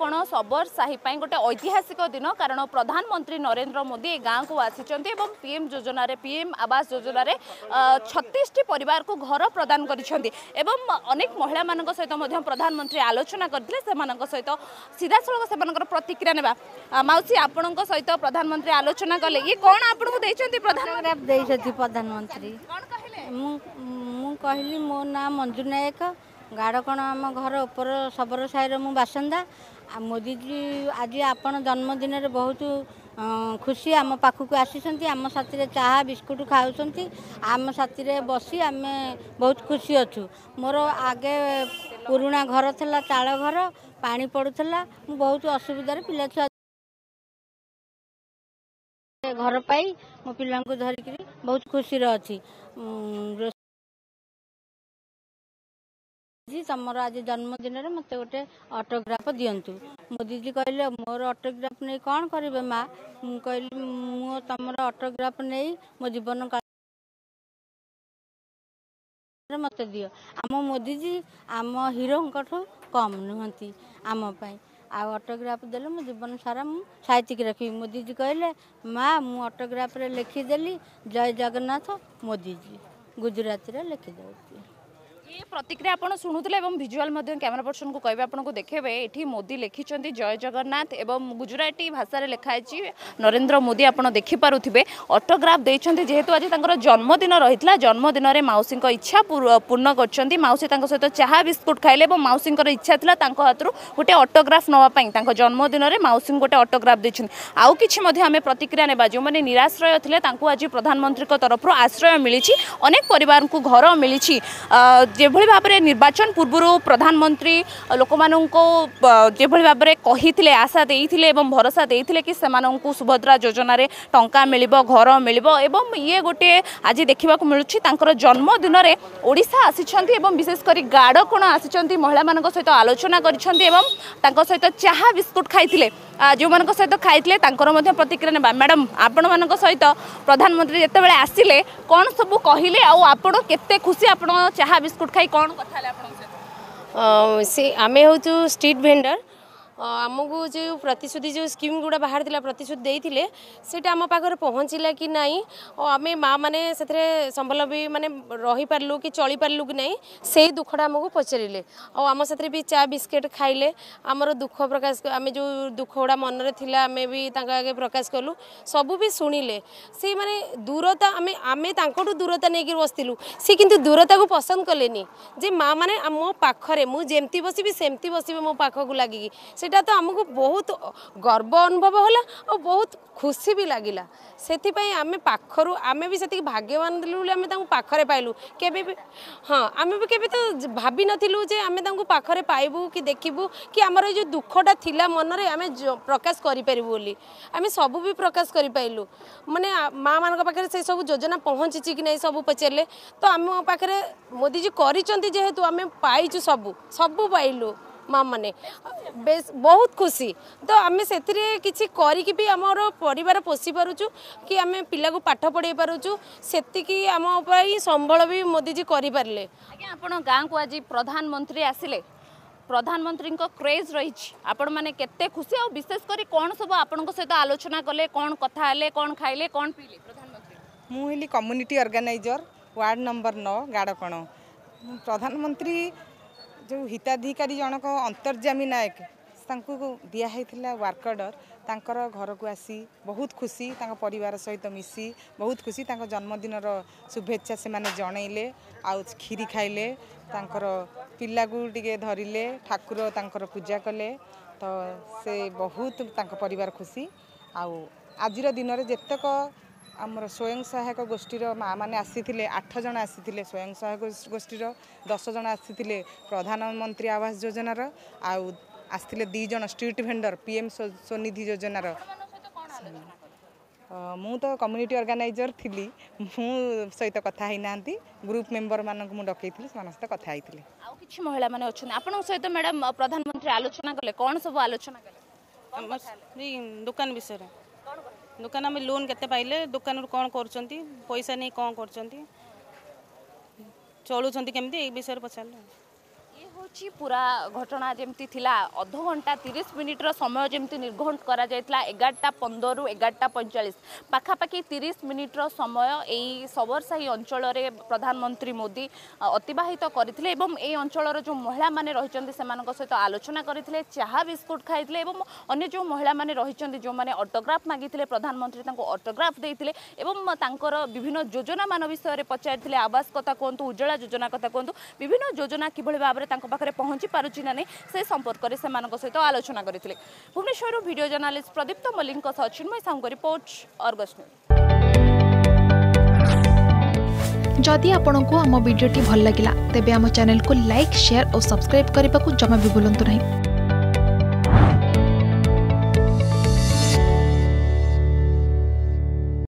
କ'ଣ ସବର ସାହି ପାଇଁ ଗୋଟେ ଐତିହାସିକ ଦିନ କାରଣ ପ୍ରଧାନମନ୍ତ୍ରୀ ନରେନ୍ଦ୍ର ମୋଦି ଏ ଗାଁକୁ ଆସିଛନ୍ତି ଏବଂ ପିଏମ୍ ଯୋଜନାରେ ପିଏମ୍ ଆବାସ ଯୋଜନାରେ ଛତିଶଟି ପରିବାରକୁ ଘର ପ୍ରଦାନ କରିଛନ୍ତି ଏବଂ ଅନେକ ମହିଳାମାନଙ୍କ ସହିତ ମଧ୍ୟ ପ୍ରଧାନମନ୍ତ୍ରୀ ଆଲୋଚନା କରିଥିଲେ ସେମାନଙ୍କ ସହିତ ସିଧାସଳଖ ସେମାନଙ୍କର ପ୍ରତିକ୍ରିୟା ନେବା ମାଉସୀ ଆପଣଙ୍କ ସହିତ ପ୍ରଧାନମନ୍ତ୍ରୀ ଆଲୋଚନା କଲେ ଇଏ କ'ଣ ଆପଣଙ୍କୁ ଦେଇଛନ୍ତି ଦେଇଛନ୍ତି ପ୍ରଧାନମନ୍ତ୍ରୀ ମୁଁ କହିଲି ମୋ ନାଁ ମଞ୍ଜୁ ନାୟକ ଗାଡ଼କଣ ଆମ ଘର ଉପର ସବର ସାହିର ମୁଁ ବାସନ୍ଦା ମୋଦିଜୀ ଆଜି ଆପଣ ଜନ୍ମଦିନରେ ବହୁତ ଖୁସି ଆମ ପାଖକୁ ଆସିଛନ୍ତି ଆମ ସାଥିରେ ଚାହା ବିସ୍କୁଟ୍ ଖାଉଛନ୍ତି ଆମ ସାଥିରେ ବସି ଆମେ ବହୁତ ଖୁସି ଅଛୁ ମୋର ଆଗେ ପୁରୁଣା ଘର ଥିଲା ଚାଳ ଘର ପାଣି ପଡ଼ୁଥିଲା ମୁଁ ବହୁତ ଅସୁବିଧାରେ ପିଲା ଛୁଆ ଘର ପାଇ ମୋ ପିଲାଙ୍କୁ ଧରିକିରି ବହୁତ ଖୁସିରେ ଅଛି ମୋଦିଜୀ ତମର ଆଜି ଜନ୍ମଦିନରେ ମୋତେ ଗୋଟେ ଅଟୋଗ୍ରାଫ ଦିଅନ୍ତୁ ମୋଦିଜୀ କହିଲେ ମୋର ଅଟୋଗ୍ରାଫ ନେଇ କ'ଣ କରିବେ ମା ମୁଁ କହିଲି ମୁଁ ତମର ଅଟୋଗ୍ରାଫ ନେଇ ମୋ ଜୀବନ ମୋତେ ଦିଅ ଆମ ମୋଦିଜୀ ଆମ ହିରୋଙ୍କଠୁ କମ୍ ନୁହନ୍ତି ଆମ ପାଇଁ ଆଉ ଅଟୋଗ୍ରାଫ ଦେଲେ ମୋ ଜୀବନ ସାରା ମୁଁ ସାହିତ୍ୟିକ ରଖିବି ମୋଦିଜୀ କହିଲେ ମା ମୁଁ ଅଟୋଗ୍ରାଫରେ ଲେଖିଦେଲି ଜୟ ଜଗନ୍ନାଥ ମୋଦିଜୀ ଗୁଜୁରାତିରେ ଲେଖିଦେଉଛି ये प्रतिक्रिया आप शुणुले और भिजुआल क्यमेरा पर्सन को कह आपको देखेबे ये मोदी लिखिं जय जगन्नाथ एवं गुजराटी भाषार लिखाई नरेन्द्र मोदी आप देखिपुवे अटोग्राफ देते जेहेतु आज तर जन्मदिन रही जन्मदिन में मौसी इच्छा पूर्ण कर मौसी सहित चाह बिस्कुट खाइले और मौसी इच्छा था हाथों गोटे अटोग्राफ नापी जन्मदिन में मौसी गोटे अटोग्राफ देते आउ कि आम प्रतिक्रिया ने जो मैंने निराश्रय थे आज प्रधानमंत्री तरफ आश्रय मिली अनेक पर घर मिली যেভাবে ভাবে নির্বাচন পূর্বর প্রধানমন্ত্রী লোক যেভাবে ভাবে কে আশা দিয়ে এবং ভরসা দিয়ে কি সে সুভদ্রা যোজনার টঙ্কা মিলব ঘর মিলব এবং ইয়ে গোটিয়ে আজ দেখা মিলুছি তাঁর জন্মদিনের ওড়শা আসিছেন এবং বিশেষ করে গাড় কোণ আসিছেন মহিলা সহ আলোচনা করছেন এবং তাঁর সহ চাহা বিস্কুট খাইলে যে সহ খাইলে তাঁর মধ্যে প্রতিক্রিয়া নেবা ম্যাডাম আপন মান সহ প্রধানমন্ত্রী যেতবে আসলে কম সবু কহিলে আপনার কত খুশি আপনার চাহা বিস্কুট ଫାଷ୍ଟଫୁଡ଼ ଖାଇ କ'ଣ କଥା ହେଲେ ଆପଣଙ୍କ ସେ ଆମେ ହେଉଛୁ ଷ୍ଟ୍ରିଟ୍ ଭେଣ୍ଡର ଆମକୁ ଯେଉଁ ପ୍ରତିଶ୍ରୁତି ଯେଉଁ ସ୍କିମ୍ ଗୁଡ଼ା ବାହାରିଥିଲା ପ୍ରତିଶ୍ରୁତି ଦେଇଥିଲେ ସେଇଟା ଆମ ପାଖରେ ପହଞ୍ଚିଲା କି ନାହିଁ ଓ ଆମେ ମାଆମାନେ ସେଥିରେ ସ୍ୱାବଲମ୍ବୀ ମାନେ ରହିପାରିଲୁ କି ଚଳିପାରିଲୁ କି ନାହିଁ ସେଇ ଦୁଃଖଟା ଆମକୁ ପଚାରିଲେ ଆଉ ଆମ ସାଥିରେ ବି ଚା ବିସ୍କେଟ୍ ଖାଇଲେ ଆମର ଦୁଃଖ ପ୍ରକାଶ ଆମେ ଯେଉଁ ଦୁଃଖ ଗୁଡ଼ା ମନରେ ଥିଲା ଆମେ ବି ତାଙ୍କ ଆଗେ ପ୍ରକାଶ କଲୁ ସବୁ ବି ଶୁଣିଲେ ସେଇମାନେ ଦୂରତା ଆମେ ଆମେ ତାଙ୍କଠୁ ଦୂରତା ନେଇକି ବସିଥିଲୁ ସେ କିନ୍ତୁ ଦୂରତାକୁ ପସନ୍ଦ କଲେନି ଯେ ମାଆମାନେ ମୋ ପାଖରେ ମୁଁ ଯେମିତି ବସିବି ସେମିତି ବସିବେ ମୋ ପାଖକୁ ଲାଗିକି ସେ সেটা তো আমাকে বহুত গর্ব অনুভব হল ও বহুত খুশি বি লাগিলা সেপাই আমি পাখর আমি বি সেটি ভাগ্যবান দিলু বলে আমি তাকে পাখরে পাইলু কেবে বি হ্যাঁ আমি বি কেবে তো ভাবি নথিলু যে আমি তাকে পাখরে পাইবু কি দেখিবু কি আমার এই যে দুঃখটা লা মনরে আমি প্রকাশ করে পারিবু বলি আমি সবু বি প্রকাশ করে পাইলু মানে মা মানক পাখে সেই সব যোজনা পৌঁছিছি কি না সবু পচারে তো আম পাখে মোদিজি করছেন যেহেতু আমি পাইছু সবু সবু পাইলু ମାଆମାନେ ବେଶ ବହୁତ ଖୁସି ତ ଆମେ ସେଥିରେ କିଛି କରିକି ବି ଆମର ପରିବାର ପୋଷି ପାରୁଛୁ କି ଆମେ ପିଲାକୁ ପାଠ ପଢ଼ାଇ ପାରୁଛୁ ସେତିକି ଆମ ପାଇଁ ସମ୍ବଳ ବି ମୋଦିଜୀ କରିପାରିଲେ ଆଜ୍ଞା ଆପଣ ଗାଁକୁ ଆଜି ପ୍ରଧାନମନ୍ତ୍ରୀ ଆସିଲେ ପ୍ରଧାନମନ୍ତ୍ରୀଙ୍କ କ୍ରେଜ୍ ରହିଛି ଆପଣମାନେ କେତେ ଖୁସି ଆଉ ବିଶେଷ କରି କ'ଣ ସବୁ ଆପଣଙ୍କ ସହିତ ଆଲୋଚନା କଲେ କ'ଣ କଥା ହେଲେ କ'ଣ ଖାଇଲେ କ'ଣ ପିଇଲେ ପ୍ରଧାନମନ୍ତ୍ରୀ ମୁଁ ହେଲି କମ୍ୟୁନିଟି ଅର୍ଗାନାଇଜର ୱାର୍ଡ଼ ନମ୍ବର ନଅ ଗାଡ଼କଣ ପ୍ରଧାନମନ୍ତ୍ରୀ ଯେଉଁ ହିତାଧିକାରୀ ଜଣକ ଅନ୍ତର୍ଜାମୀ ନାୟକ ତାଙ୍କୁ ଦିଆହେଇଥିଲା ୱାର୍କ ଅର୍ଡ଼ର ତାଙ୍କର ଘରକୁ ଆସି ବହୁତ ଖୁସି ତାଙ୍କ ପରିବାର ସହିତ ମିଶି ବହୁତ ଖୁସି ତାଙ୍କ ଜନ୍ମଦିନର ଶୁଭେଚ୍ଛା ସେମାନେ ଜଣେଇଲେ ଆଉ କ୍ଷୀରି ଖାଇଲେ ତାଙ୍କର ପିଲାକୁ ଟିକେ ଧରିଲେ ଠାକୁର ତାଙ୍କର ପୂଜା କଲେ ତ ସେ ବହୁତ ତାଙ୍କ ପରିବାର ଖୁସି ଆଉ ଆଜିର ଦିନରେ ଯେତେକ আমার স্বয়ং সহায়ক গোষ্ঠীর মা মানে আসিলে আঠ জন আসিলে ଗୋଷ୍ଠୀର ଦଶ ଜଣ ଆସିଥିଲେ ପ୍ରଧାନମନ୍ତ୍ରୀ ଆବାସ ଯୋଜନାର ଆଉ ଆସିଥିଲେ ଦୁଇ ଜଣ street street P M Svanidhi ଯୋଜନାର ମୁଁ ତ କମ୍ୟୁନିଟି ଅର୍ଗାନାଇଜର ଥିଲି ମୁଁ ସହିତ କଥା ହେଇନାହାନ୍ତି ଗ୍ରୁପ୍ ମେମ୍ବରମାନଙ୍କୁ ମୁଁ ଡକେଇଥିଲି ସେମାନଙ୍କ ସହିତ କଥା ହେଇଥିଲି ଆଉ କିଛି ମହିଳାମାନେ ଅଛନ୍ତି ଆପଣଙ୍କ ସହିତ ମ୍ୟାଡ଼ାମ୍ ପ୍ରଧାନମନ୍ତ୍ରୀ ଆଲୋଚନା କଲେ କ'ଣ ସବୁ ଆଲୋଚନା କଲେ ଦୋକାନ ବିଷୟରେ দোকান আমি লোନ୍ କେତେ ପାଇଲେ ଦୋକାନରୁ କ'ଣ କରୁଛନ୍ତି ପଇସା ନେଇ କ'ଣ କରୁଛନ୍ତି ଚଳୁଛନ୍ତି କେମିତି ଏଇ ବିଷୟରେ ପଚାରିଲେ ହେଉଛି ପୁରା ଘଟଣା ଯେମିତି ଥିଲା ଅଧଘଣ୍ଟା ତିରିଶ ମିନିଟ୍ର ସମୟ ଯେମିତି ନିର୍ଘଣ୍ଟ କରାଯାଇଥିଲା ଏଗାରଟା ପନ୍ଦରରୁ ଏଗାରଟା ପଇଁଚାଳିଶ ପାଖାପାଖି ତିରିଶ ମିନିଟ୍ର ସମୟ ଏଇ ସବରସାହି ଅଞ୍ଚଳରେ ପ୍ରଧାନମନ୍ତ୍ରୀ ମୋଦି ଅତିବାହିତ କରିଥିଲେ ଏବଂ ଏଇ ଅଞ୍ଚଳର ଯେଉଁ ମହିଳାମାନେ ରହିଛନ୍ତି ସେମାନଙ୍କ ସହିତ ଆଲୋଚନା କରିଥିଲେ ଚାହା ବିସ୍କୁଟ୍ ଖାଇଥିଲେ ଏବଂ ଅନ୍ୟ ଯେଉଁ ମହିଳାମାନେ ରହିଛନ୍ତି ଯେଉଁମାନେ ଅଟୋଗ୍ରାଫ୍ ମାଗିଥିଲେ ପ୍ରଧାନମନ୍ତ୍ରୀ ତାଙ୍କୁ ଅଟୋଗ୍ରାଫ୍ ଦେଇଥିଲେ ଏବଂ ତାଙ୍କର ବିଭିନ୍ନ ଯୋଜନାମାନ ବିଷୟରେ ପଚାରିଥିଲେ ଆବାସ କଥା କୁହନ୍ତୁ ଉଜ୍ଜଳା ଯୋଜନା କଥା କୁହନ୍ତୁ ବିଭିନ୍ନ ଯୋଜନା କିଭଳି ଭାବରେ ତାଙ୍କ পাখে পৌঁছি পুছি না নাই সে সম্পর্কের সে সহ আলোচনা করে Bhubaneswar video journalist Pradipta Mallick Chinmay Sahu report Argus যদি আপনার আম ভিডিওটি ভাল লাগিলা তেবে আম চ্যানেল কু লাইক সেয়ার ও সবসক্রাইব করা জমা বি ভুলতু না